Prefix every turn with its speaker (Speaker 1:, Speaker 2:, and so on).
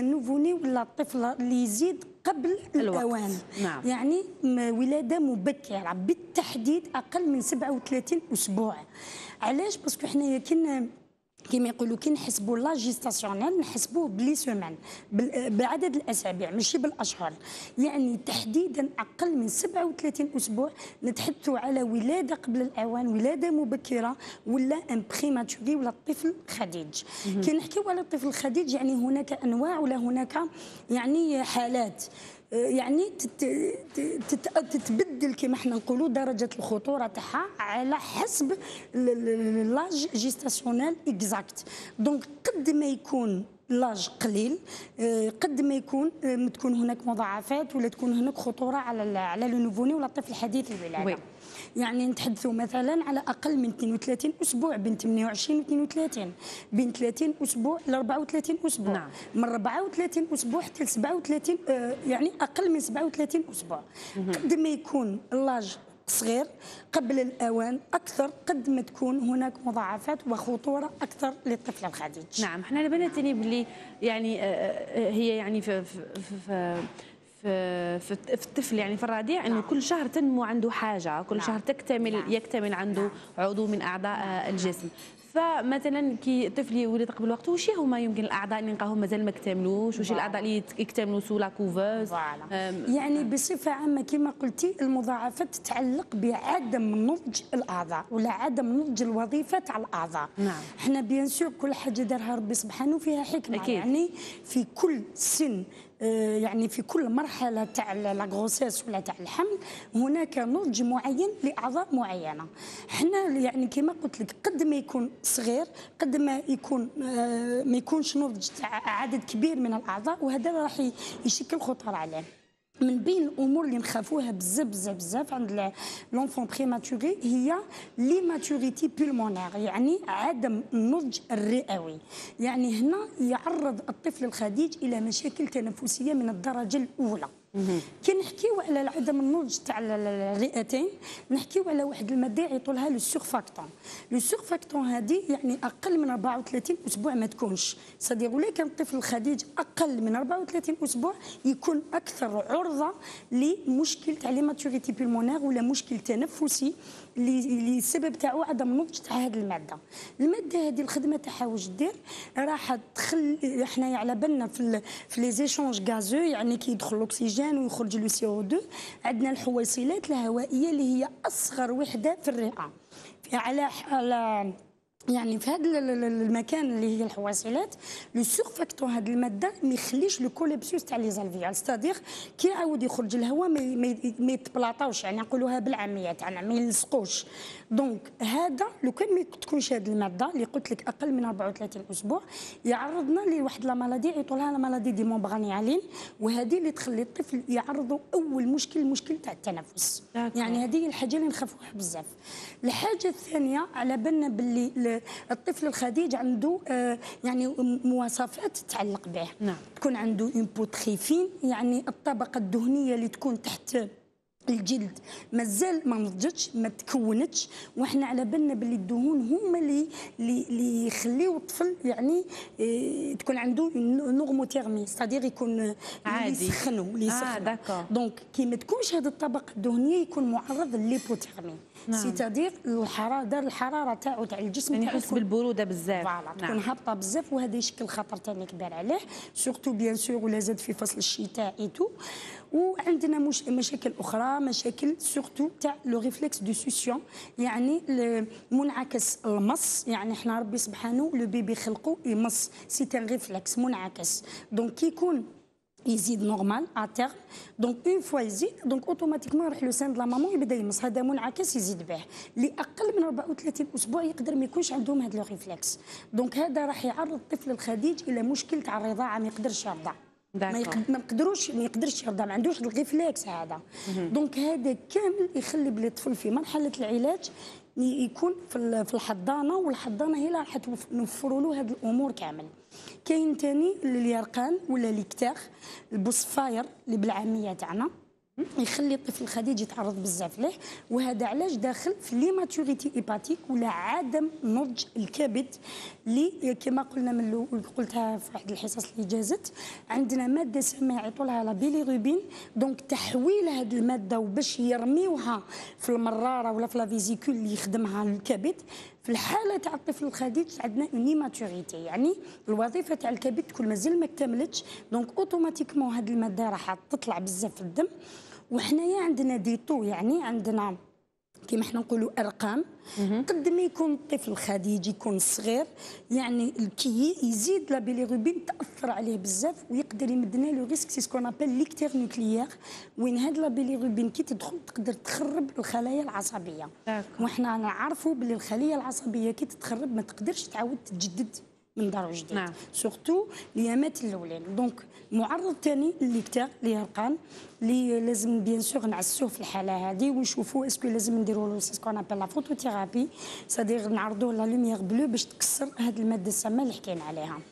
Speaker 1: nouveau-né ولا الطفل اللي يزيد قبل
Speaker 2: الوقت.
Speaker 1: الأوان
Speaker 2: نعم.
Speaker 1: يعني ولادة مبكرة بالتحديد أقل من 37 أسبوع علاش parce que حنايا كنا كما يقولوا كي نحسبوا l'âge gestationnel نحسبوه par les semaines بعدد الأسابيع ماشي بالأشهر. يعني تحديدا أقل من 37 أسبوع نتحدثوا على ولادة قبل الأوان ولادة مبكرة ولا un prématuré ولا الطفل خديج. كي نحكيو على الطفل الخديج يعني هناك أنواع ولا هناك يعني حالات. يعني تت- تت- تتبدل كما إحنا نقولوا درجه الخطوره تاعها على حسب l'âge gestationnel exact donc قد ما يكون l'âge قليل آه، قد ما يكون آه، تكون هناك مضاعفات ولا تكون هناك خطورة على على le nouveau-né ولا الطفل حديث الولاده
Speaker 2: oui.
Speaker 1: يعني نتحدثوا مثلا على أقل من 32 أسبوع بين 28 و 32 بين 30 أسبوع ل 34 أسبوع.
Speaker 2: نعم.
Speaker 1: من 34 أسبوع حتى ل 37 آه، يعني أقل من 37 أسبوع. قد ما يكون اللاج صغير قبل الأوان أكثر قد ما تكون هناك مضاعفات وخطورة أكثر للطفل الخديج
Speaker 2: نعم إحنا تاني باللي يعني آه، آه، هي يعني في في في في, الطفل يعني في الرضيع إنه كل شهر تنمو عنده حاجة كل
Speaker 1: نعم.
Speaker 2: شهر تكتمل
Speaker 1: نعم.
Speaker 2: يكتمل عنده عضو من أعضاء آه، الجسم فمثلا كي الطفل يولد قبل وقته وش هما يمكن الأعضاء اللي نلقاهم مازال ما اكتملوش وش. الأعضاء اللي يكتملوا sous la couveuse
Speaker 1: voilà.
Speaker 2: أم،
Speaker 1: يعني بصفة عامة كما قلتي المضاعفات تتعلق بعدم نضج الأعضاء ولا عدم نضج الوظيفة تاع الأعضاء
Speaker 2: نعم.
Speaker 1: إحنا bien sûr كل حاجة دارها ربي سبحانه فيها حكمة
Speaker 2: أكيد.
Speaker 1: يعني في كل سن يعني في كل مرحلة تاع la grossesse ولا تاع الحمل هناك نضج معين لأعضاء معينة. إحنا يعني كما قلت لك قد ما يكون صغير قد ما يكون آه، ما يكونش نضج تاع عدد كبير من الأعضاء وهذا راح يشكل خطر عليه. من بين الأمور اللي نخافوها بزاف بزاف بزاف عند l'enfant prématuré هي l'immaturité pulmonaire يعني عدم النضج الرئوي. يعني هنا يعرض الطفل الخديج إلى مشاكل تنفسية من الدرجة الأولى. كي نحكيو على عدم النضج تاع ال- ال- الرئتين نحكيو على واحد الماده يعيطوا لها le surfactant le surfactant هذه يعني أقل من 34 أسبوع ما تكونش. c'est-à-dire ولا كان الطفل الخديج أقل من 34 أسبوع يكون أكثر عرضة لمشكل تاع l'immaturité pulmonaire ولا مشكل تنفسي اللي السبب تاعو عدم النضج تاع هذه المادة. المادة هذه الخدمة تاعها واش دير؟ راح تخلي إحنا على بالنا في في les échanges gazeux يعني كي يدخل الاكسجين ويخرج le CO 2 عندنا الحويصلات الهوائية اللي هي أصغر وحدة في الرئة. على على يعني في هذا المكان اللي هي الحويصلات le surfactant هذه المادة ما يخليش le collapsus تاع les alvéoles c'est-à-dire كي يعاود يخرج الهواء ما يتبلاطاوش يعني نقولوها بالعامية تاعنا ما يلصقوش. donc هذا لو كان ما تكونش هذه المادة اللي قلت لك أقل من 34 أسبوع يعرضنا لواحد la maladie يعيطوا لها la maladie des membranes hyalines وهذه اللي تخلي الطفل يعرضوا أول مشكل المشكل تاع التنفس. يعني هذه الحاجة اللي نخافوها بزاف. الحاجة الثانية على بالنا باللي الطفل الخديج عنده آه، يعني مواصفات تتعلق به
Speaker 2: نعم.
Speaker 1: تكون عنده une peau fine يعني الطبقة الدهنية اللي تكون تحت الجلد مازال ما نضجتش ما تكونتش وحنا على بالنا باللي الدهون هما اللي اللي يخليو الطفل يعني إيه تكون عنده normothermie c'est-à-dire يكون اللي
Speaker 2: عادي.
Speaker 1: يسخنوا اللي
Speaker 2: آه،
Speaker 1: يسخنوا
Speaker 2: d'accord.
Speaker 1: donc كي ما تكونش هذه الطبقه الدهنية يكون معرض ل l'hypothermie
Speaker 2: نعم.
Speaker 1: c'est-à-dire الحراره دار الحرارة تاعو تاع الجسم
Speaker 2: يعني يحس
Speaker 1: تكون-
Speaker 2: بالبرودة بزاف
Speaker 1: فوالا تكون
Speaker 2: نعم.
Speaker 1: هابطة بزاف وهذا يشكل خطر ثاني كبير عليه surtout bien sûr ولا زاد في فصل الشتاء et tout وعندنا مش مشاكل أخرى مشاكل surtout تاع le réflexe de succion يعني منعكس المص يعني إحنا ربي سبحانه le bébé خلقه يمص c'est un réflexe منعكس. donc كي يكون يزيد normal à terme donc une fois يزيد donc automatiquement يروح le sein de la maman يبدأ يمص. هذا منعكس يزيد به. اللي أقل من 34 أسبوع يقدر ما يكونش عندهم هذا le réflexe donc هذا راح يعرض الطفل الخديج إلى مشكل تاع الرضاعة ما يقدرش يرضع. ما,
Speaker 2: d'accord.
Speaker 1: يقد... ما يقدرش يرضع ما عندوش ال réflexe هذا donc هذا كامل يخلي بلي الطفل في مرحلة العلاج يكون في ال- في الحضانة والحضانة هي اللي راح نوفروا له هذه الأمور كامل. كاين ثاني اليرقان ولا l'ictère اللي بالعامية تاعنا. يخلي الطفل الخديج يتعرض بزاف ليه. وهذا علاش داخل في l'immaturité hépatique ولا عدم نضج الكبد اللي كما قلنا من الأول قلتها في واحد الحصص اللي جازت. عندنا مادة سامه يعيطوا لها la bilirubine. donc تحويل هذه المادة وباش يرميوها في المرارة ولا في la vésicule اللي يخدمها الكبد في الحالة تاع الطفل الخديج عندنا une immaturité يعني الوظيفة تاع الكبد كل مازال ما اكتملتش. donc automatiquement هذه المادة راح تطلع بزاف في الدم. وحنايا عندنا دي طو يعني عندنا كما حنا نقولوا أرقام. قد ما يكون الطفل خديج يكون صغير يعني كي يزيد la bilirubine تأثر عليه بزاف ويقدر يمدنا le risque c'est ce qu'on appelle l'ictère nucléaire وين هاد la bilirubine كي تدخل تقدر تخرب الخلايا العصبية. وحنا نعرفوا باللي الخلية العصبية كي تتخرب ما تقدرش تعاود تتجدد من دار جديد نعم. surtout ليامات الأولين. donc مرض ثاني l'ictère اليرقان اللي لازم bien sûr نعسوه في الحالة هذه ونشوفوا est-ce que لازم نديروا له ce qu'on appelle la photothérapie سادير نعرضوه لا لوميير بلو باش تكسر هذه المادة السامة اللي حكينا عليها.